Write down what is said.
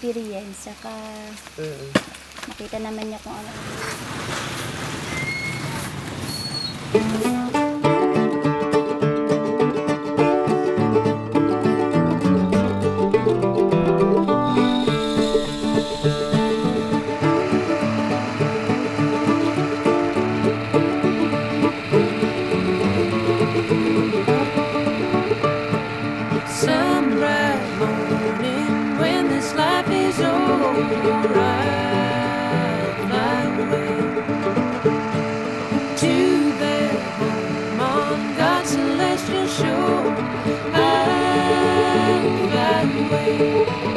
experience, saka Mm. makita naman niya kung ano. Some just you show I'm far away